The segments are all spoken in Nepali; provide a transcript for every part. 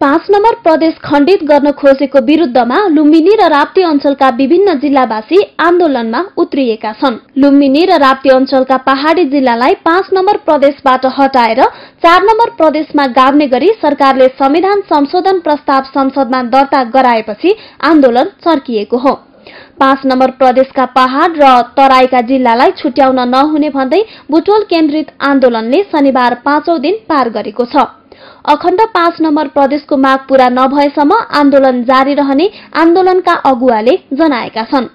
पाँच नम्बर प्रदेश खण्डित गर्न खोजेको विरुद्धमा लुम्बिनी र राप्ती अञ्चलका विभिन्न जिल्लावासी आन्दोलनमा उत्रिएका छन्। लुम्बिनी र राप्ती अञ्चलका पहाड़ी जिल्लालाई पाँच नम्बर प्रदेशबाट हटाएर चार नम्बर प्रदेशमा गाड्ने गरी सरकारले संविधान संशोधन प्रस्ताव संसदमा दर्ता गराएपछि आन्दोलन चर्किएको हो। पाँच नम्बर प्रदेशका पहाड़ र तराईका जिल्लालाई छुट्याउन नहुने भन्दै बुटोल केन्द्रित आन्दोलनले शनिबार पाँचौं दिन पार गरेको छ। अखण्ड पाँच नम्बर प्रदेशको माग पूरा नभएसम्म आन्दोलन जारी रहने आन्दोलनका अगुवाले जनाएका छन्।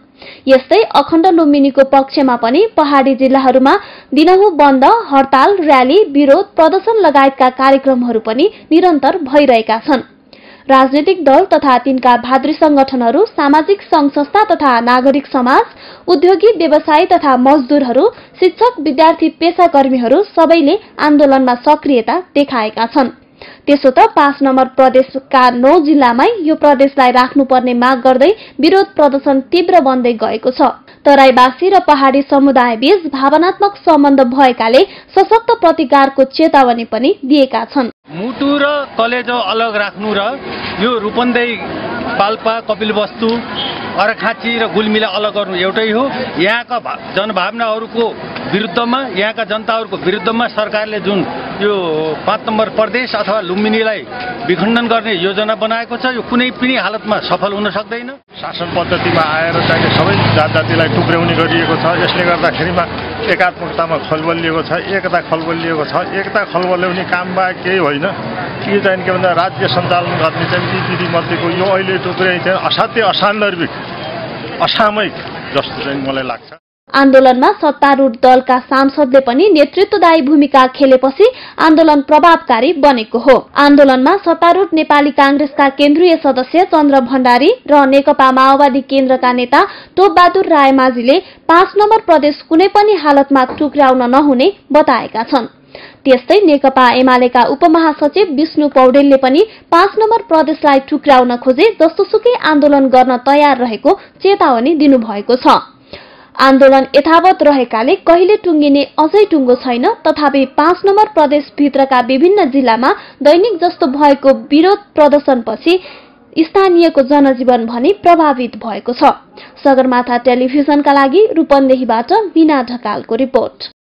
यस्तै अखण्ड लुम्बिनीको पक्षमा पनि पहाड़ी जिल्लाहरूमा दिनहु बन्द हड़ताल र्याली विरोध प्रदर्शन लगायतका कार्यक्रमहरू पनि निरन्तर भइरहेका छन्। राजनैतिक दल तथा तिनका भातृ संगठनहरू सामाजिक संघ संस्था तथा नागरिक समाज उद्योगी व्यवसायी तथा मजदूरहरू शिक्षक विद्यार्थी पेसाकर्मीहरू सबैले आन्दोलनमा सक्रियता देखाएका छन्। त्यसो त पाँच नम्बर प्रदेशका नौ जिल्लामै यो प्रदेशलाई राख्नुपर्ने माग गर्दै विरोध प्रदर्शन तीव्र बन्दै गएको छ। तराईवासी र पहाड़ी समुदाय बीच भावनात्मक सम्बन्ध भएकाले सशक्त प्रतिकारको चेतावनी पनि दिएका छन्। मुटु र कलेजो अलग राख्नु र यो रूपन्देही पाल्पा कपिलवस्तु अर्खाँची र गुल्मीलाई अलग गर्नु एउटै हो। यहाँका जनभावनाहरूको विरुद्धमा यहाँका जनताहरूको विरुद्धमा सरकारले जुन यो पाँच नम्बर प्रदेश अथवा लुम्बिनीलाई विखण्डन गर्ने योजना बनाएको छ यो कुनै पनि हालतमा सफल हुन सक्दैन। शासन पद्धतिमा आएर चाहिँ सबै जात जातिलाई टुक्र्याउने गरिएको छ। यसले गर्दाखेरिमा एकात्मकतामा खलबलिएको छ एकता खलबलिएको छ। एकता खलबल्याउने काम बाहेक केही होइन। के चाहिँ के भन्दा राज्य सञ्चालन गर्ने चाहिँ ती विधिमध्येको यो अहिले टुक्र्याइ चाहिँ असाध्य असान्दर्भिक असामयिक जस्तो चाहिँ मलाई लाग्छ। आन्दोलनमा सत्तारूढ दलका सांसदले पनि नेतृत्वदायी भूमिका खेलेपछि आन्दोलन प्रभावकारी बनेको हो। आन्दोलनमा सत्तारूढ नेपाली कांग्रेसका केन्द्रीय सदस्य चन्द्र भण्डारी र नेकपा माओवादी केन्द्रका नेता टोपबहादुर रायमाझीले पाँच नम्बर प्रदेश कुनै पनि हालतमा टुक्राउन नहुने बताएका छन्। त्यस्तै नेकपा एमालेका उपमहासचिव विष्णु पौडेलले पनि पाँच नम्बर प्रदेशलाई टुक्राउन खोजे जस्तोसुकै आन्दोलन गर्न तयार रहेको चेतावनी दिनुभएको छ। आन्दोलन यथावत रहेकाले कहिले टुङ्गिने अझै टुङ्गो छैन तथापि पाँच नम्बर प्रदेशभित्रका विभिन्न जिल्लामा दैनिक जस्तो भएको विरोध प्रदर्शनपछि स्थानीयको जनजीवन भने प्रभावित भएको छ। सगरमाथा टेलिभिजनका लागि रूपन्देहीबाट बिना ढकालको रिपोर्ट।